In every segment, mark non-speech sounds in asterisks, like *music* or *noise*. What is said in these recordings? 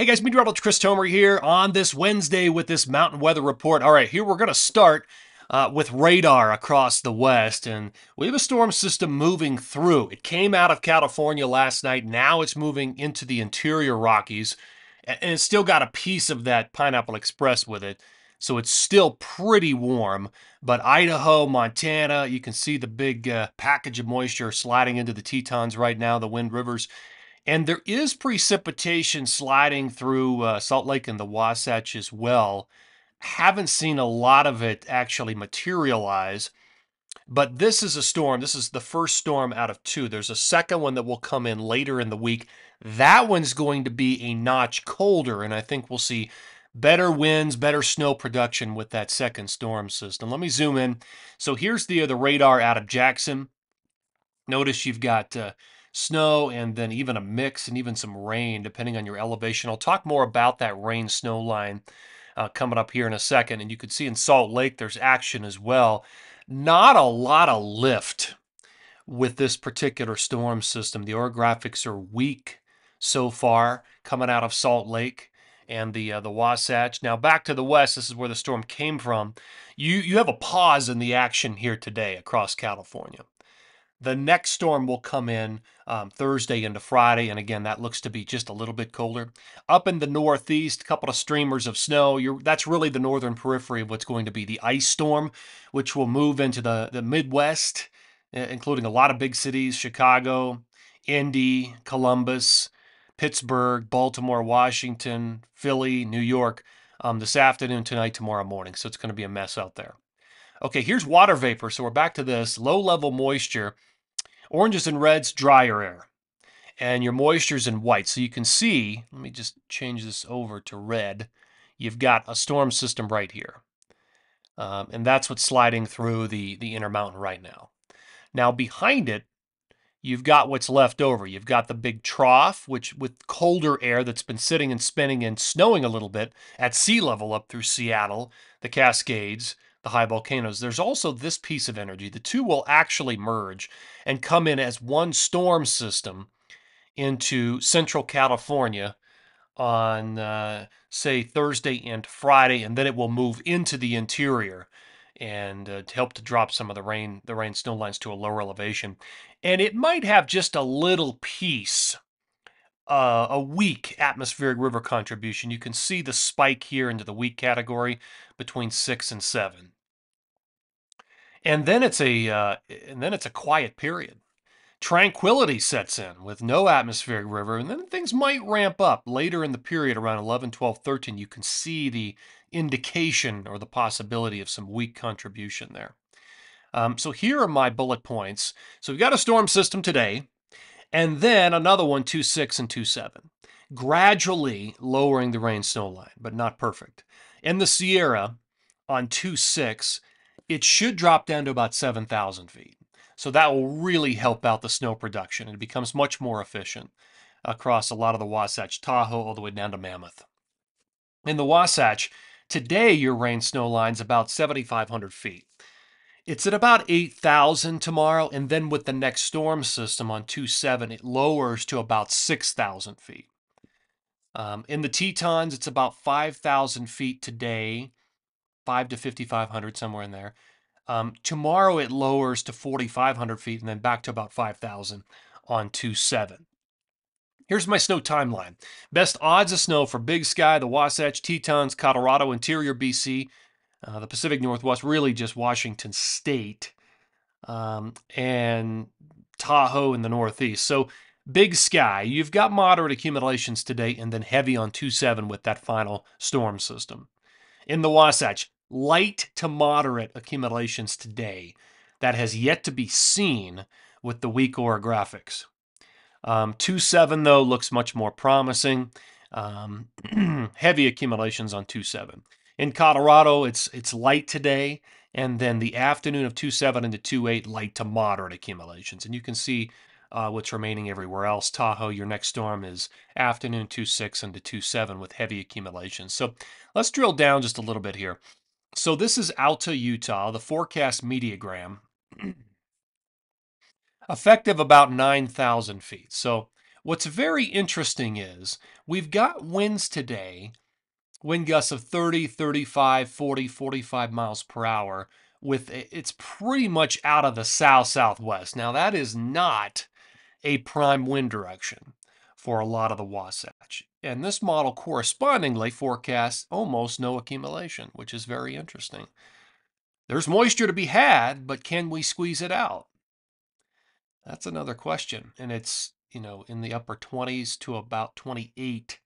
Hey guys, meteorologist Chris Tomer here on this Wednesday with this mountain weather report. All right, here we're going to start uh, with radar across the west, and we have a storm system moving through. It came out of California last night. Now it's moving into the interior Rockies, and it's still got a piece of that Pineapple Express with it. So it's still pretty warm, but Idaho, Montana, you can see the big uh, package of moisture sliding into the Tetons right now, the Wind Rivers. And there is precipitation sliding through uh, Salt Lake and the Wasatch as well. Haven't seen a lot of it actually materialize, but this is a storm. This is the first storm out of two. There's a second one that will come in later in the week. That one's going to be a notch colder, and I think we'll see better winds, better snow production with that second storm system. Let me zoom in. So here's the, the radar out of Jackson. Notice you've got uh, snow and then even a mix and even some rain depending on your elevation. I'll talk more about that rain snow line uh, coming up here in a second. And you can see in Salt Lake there's action as well. Not a lot of lift with this particular storm system. The orographics are weak so far coming out of Salt Lake and the uh, the Wasatch. Now back to the west, this is where the storm came from. You you have a pause in the action here today across California. The next storm will come in um, Thursday into Friday, and again, that looks to be just a little bit colder. Up in the northeast, a couple of streamers of snow. You're, that's really the northern periphery of what's going to be the ice storm, which will move into the, the Midwest, including a lot of big cities Chicago, Indy, Columbus, Pittsburgh, Baltimore, Washington, Philly, New York um, this afternoon, tonight, tomorrow morning. So it's going to be a mess out there. Okay, here's water vapor. So we're back to this low level moisture Oranges and reds, drier air. And your moisture's in white. So you can see, let me just change this over to red. You've got a storm system right here. Um, and that's what's sliding through the, the Intermountain right now. Now behind it, you've got what's left over. You've got the big trough, which with colder air that's been sitting and spinning and snowing a little bit at sea level up through Seattle, the Cascades, the high volcanoes. There's also this piece of energy. The two will actually merge and come in as one storm system into central California on, uh, say, Thursday and Friday, and then it will move into the interior and uh, help to drop some of the rain, the rain snow lines to a lower elevation. And it might have just a little piece uh, a weak atmospheric river contribution. You can see the spike here into the weak category between six and seven, and then it's a uh, and then it's a quiet period. Tranquility sets in with no atmospheric river, and then things might ramp up later in the period around 11, 12, 13. You can see the indication or the possibility of some weak contribution there. Um, so here are my bullet points. So we've got a storm system today and then another one, 2.6 and 2.7, gradually lowering the rain snow line, but not perfect. In the Sierra on 2.6, it should drop down to about 7,000 feet. So that will really help out the snow production. It becomes much more efficient across a lot of the Wasatch, Tahoe, all the way down to Mammoth. In the Wasatch, today your rain snow line's about 7,500 feet. It's at about 8,000 tomorrow, and then with the next storm system on 2.7, it lowers to about 6,000 feet. Um, in the Tetons, it's about 5,000 feet today, 5 to 5,500, somewhere in there. Um, tomorrow, it lowers to 4,500 feet and then back to about 5,000 on 2.7. Here's my snow timeline. Best odds of snow for Big Sky, the Wasatch, Tetons, Colorado, Interior BC, uh, the Pacific Northwest, really just Washington State, um, and Tahoe in the Northeast. So big sky. You've got moderate accumulations today and then heavy on 2-7 with that final storm system. In the Wasatch, light to moderate accumulations today. That has yet to be seen with the weak orographics. Um, 2-7, though, looks much more promising. Um, *clears throat* heavy accumulations on 2-7. In Colorado, it's it's light today, and then the afternoon of 2.7 into 2.8, light to moderate accumulations. And you can see uh, what's remaining everywhere else. Tahoe, your next storm is afternoon 2.6 into 2.7 with heavy accumulations. So let's drill down just a little bit here. So this is Alta, Utah, the forecast meteogram, *clears throat* effective about 9,000 feet. So What's very interesting is we've got winds today, wind gusts of 30, 35, 40, 45 miles per hour with it's pretty much out of the south southwest. Now that is not a prime wind direction for a lot of the Wasatch. And this model correspondingly forecasts almost no accumulation, which is very interesting. There's moisture to be had, but can we squeeze it out? That's another question. And it's, you know, in the upper 20s to about 28,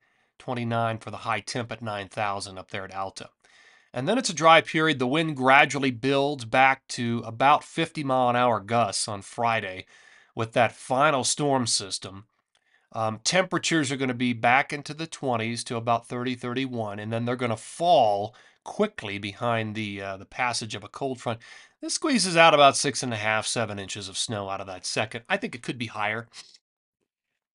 29 for the high temp at 9,000 up there at Alta. And then it's a dry period. The wind gradually builds back to about 50 mile an hour gusts on Friday with that final storm system. Um, temperatures are going to be back into the 20s to about 30, 31, and then they're going to fall quickly behind the uh, the passage of a cold front. This squeezes out about six and a half, seven inches of snow out of that second. I think it could be higher.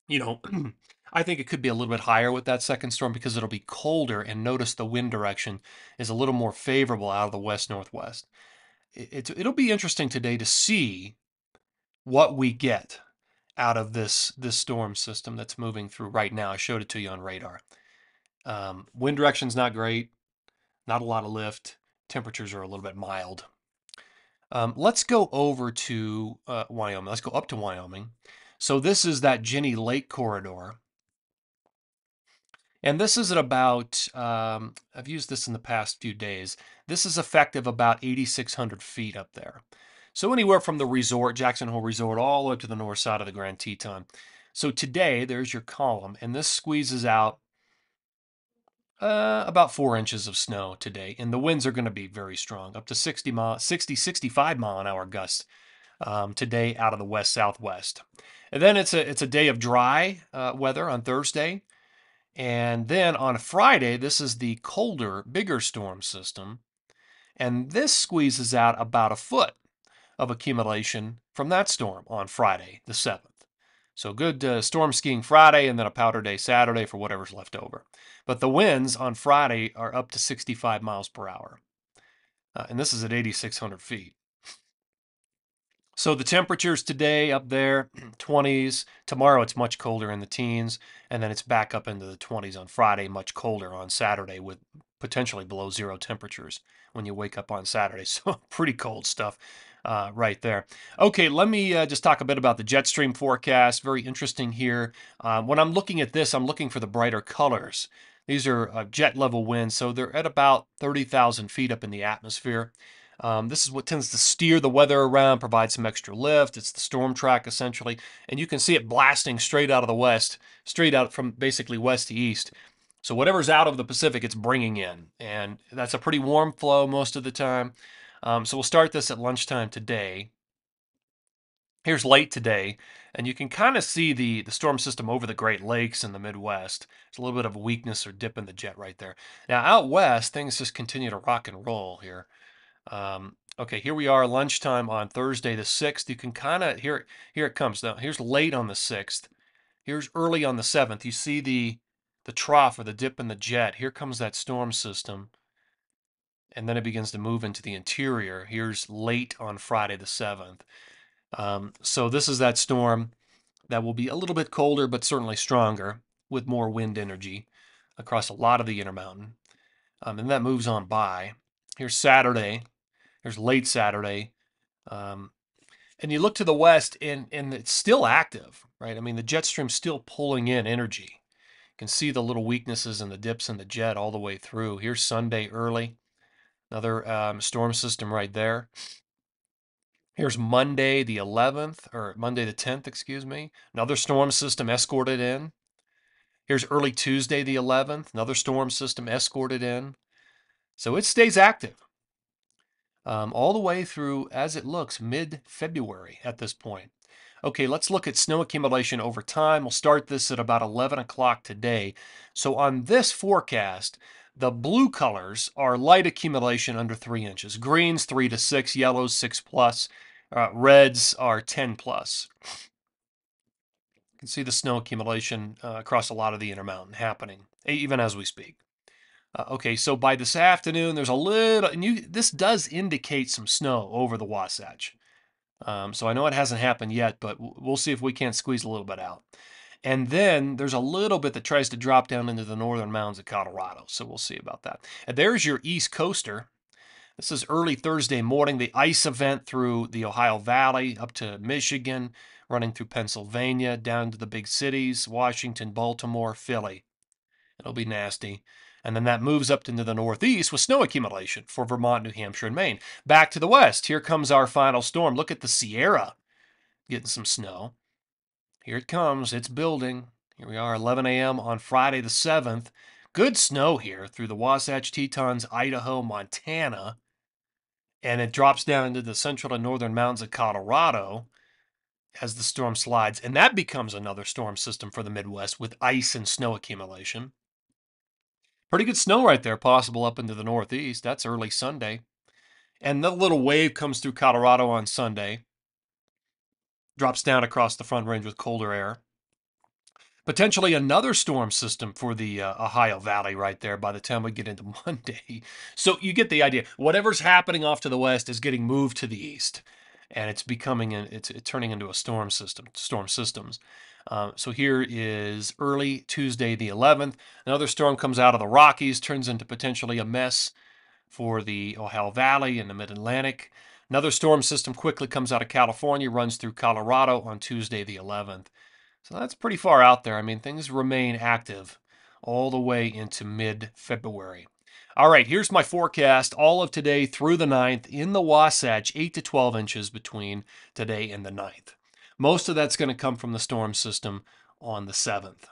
You know, *clears throat* I think it could be a little bit higher with that second storm because it'll be colder. And notice the wind direction is a little more favorable out of the west northwest. It, it'll be interesting today to see what we get out of this this storm system that's moving through right now. I showed it to you on radar. Um, wind direction's not great, not a lot of lift. Temperatures are a little bit mild. Um, let's go over to uh, Wyoming. Let's go up to Wyoming. So this is that Jenny Lake corridor. And this is at about, um, I've used this in the past few days. This is effective about 8,600 feet up there. So anywhere from the resort, Jackson Hole Resort, all the way up to the north side of the Grand Teton. So today, there's your column, and this squeezes out uh, about four inches of snow today, and the winds are going to be very strong, up to 60 mile, 60, 65 mile an hour gusts um, today out of the west southwest. And then it's a it's a day of dry uh, weather on Thursday, and then on Friday this is the colder, bigger storm system, and this squeezes out about a foot of accumulation from that storm on Friday, the 7th. So good uh, storm skiing Friday and then a powder day Saturday for whatever's left over. But the winds on Friday are up to 65 miles per hour. Uh, and this is at 8,600 feet. So the temperatures today up there, *clears throat* 20s. Tomorrow it's much colder in the teens. And then it's back up into the 20s on Friday, much colder on Saturday with potentially below zero temperatures when you wake up on Saturday. *laughs* So pretty cold stuff uh, right there. Okay, let me uh, just talk a bit about the jet stream forecast. Very interesting here. Um, when I'm looking at this, I'm looking for the brighter colors. These are uh, jet level winds, so they're at about 30,000 feet up in the atmosphere. Um, this is what tends to steer the weather around, provide some extra lift. It's the storm track essentially, and you can see it blasting straight out of the west, straight out from basically west to east. So whatever's out of the Pacific, it's bringing in, and that's a pretty warm flow most of the time. Um, so we'll start this at lunchtime today. Here's late today, and you can kind of see the, the storm system over the Great Lakes in the Midwest. It's a little bit of a weakness or dip in the jet right there. Now, out west, things just continue to rock and roll here. Um, okay, here we are, lunchtime on Thursday the 6th. You can kind of, here, here it comes. Now, here's late on the 6th. Here's early on the 7th. You see the, the trough or the dip in the jet. Here comes that storm system and then it begins to move into the interior. Here's late on Friday the 7th. Um, so this is that storm that will be a little bit colder, but certainly stronger with more wind energy across a lot of the Intermountain. Um, and that moves on by. Here's Saturday. Here's late Saturday. Um, and you look to the west, and, and it's still active, right? I mean, the jet stream's still pulling in energy. You can see the little weaknesses and the dips in the jet all the way through. Here's Sunday early. Another um, storm system right there. Here's Monday the 11th, or Monday the 10th, excuse me. Another storm system escorted in. Here's early Tuesday the 11th, another storm system escorted in. So it stays active um, all the way through, as it looks, mid February at this point. Okay, let's look at snow accumulation over time. We'll start this at about 11 o'clock today. So on this forecast, the blue colors are light accumulation under 3 inches. Greens 3 to 6, yellows 6 plus, uh, reds are 10 plus. You can see the snow accumulation uh, across a lot of the Intermountain happening, even as we speak. Uh, okay, so by this afternoon, there's a little, and you, this does indicate some snow over the Wasatch. Um, so I know it hasn't happened yet, but we'll see if we can't squeeze a little bit out. And then there's a little bit that tries to drop down into the northern mountains of Colorado. So we'll see about that. And there's your east coaster. This is early Thursday morning, the ice event through the Ohio Valley up to Michigan, running through Pennsylvania, down to the big cities Washington, Baltimore, Philly. It'll be nasty. And then that moves up into the northeast with snow accumulation for Vermont, New Hampshire, and Maine. Back to the west. Here comes our final storm. Look at the Sierra getting some snow. Here it comes. It's building. Here we are, 11 a.m. on Friday the 7th. Good snow here through the Wasatch Tetons, Idaho, Montana. And it drops down into the central and northern mountains of Colorado as the storm slides. And that becomes another storm system for the Midwest with ice and snow accumulation. Pretty good snow right there, possible up into the northeast. That's early Sunday. And the little wave comes through Colorado on Sunday, drops down across the front range with colder air. Potentially another storm system for the uh, Ohio Valley right there by the time we get into *laughs* Monday. So you get the idea. Whatever's happening off to the west is getting moved to the east, and it's becoming a, it's, it's turning into a storm system. Storm systems. Uh, so here is early Tuesday, the 11th. Another storm comes out of the Rockies, turns into potentially a mess for the Ohio Valley and the Mid Atlantic. Another storm system quickly comes out of California, runs through Colorado on Tuesday, the 11th. So that's pretty far out there. I mean, things remain active all the way into mid February. All right, here's my forecast all of today through the 9th in the Wasatch, 8 to 12 inches between today and the 9th. Most of that's going to come from the storm system on the 7th.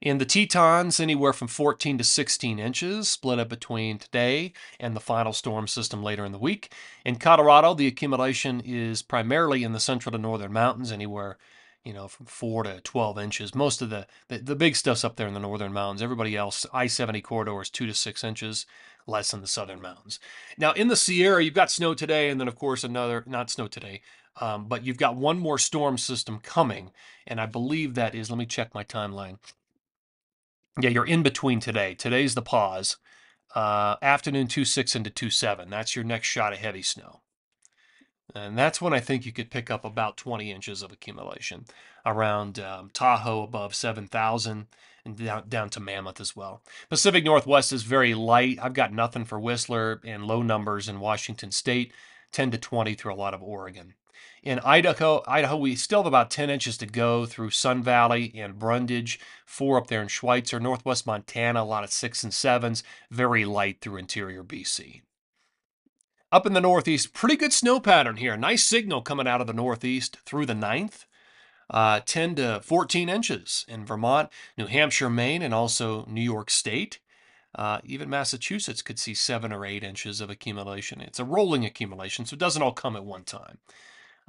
In the Tetons, anywhere from 14 to 16 inches, split up between today and the final storm system later in the week. In Colorado, the accumulation is primarily in the central to northern mountains, anywhere you know, from four to 12 inches. Most of the, the, the big stuff's up there in the northern mountains. Everybody else, I-70 corridor is two to six inches less in the southern mountains. Now, in the Sierra, you've got snow today, and then, of course, another, not snow today, um, but you've got one more storm system coming, and I believe that is, let me check my timeline. Yeah, you're in between today. Today's the pause. Uh, afternoon 2 6 into 2 7. That's your next shot of heavy snow. And that's when I think you could pick up about 20 inches of accumulation around um, Tahoe above 7,000 and down, down to Mammoth as well. Pacific Northwest is very light. I've got nothing for Whistler and low numbers in Washington State, 10 to 20 through a lot of Oregon. In Idaho, Idaho, we still have about 10 inches to go through Sun Valley and Brundage, four up there in Schweitzer, northwest Montana, a lot of six and sevens, very light through interior BC. Up in the northeast, pretty good snow pattern here. Nice signal coming out of the northeast through the 9th. Uh, 10 to 14 inches in Vermont, New Hampshire, Maine, and also New York State. Uh, even Massachusetts could see seven or eight inches of accumulation. It's a rolling accumulation, so it doesn't all come at one time.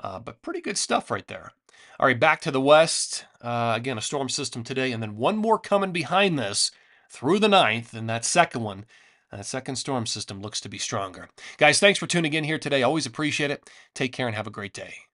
Uh, but pretty good stuff right there. All right, back to the west. Uh, again, a storm system today, and then one more coming behind this through the ninth, and that second one, that second storm system looks to be stronger. Guys, thanks for tuning in here today. Always appreciate it. Take care and have a great day.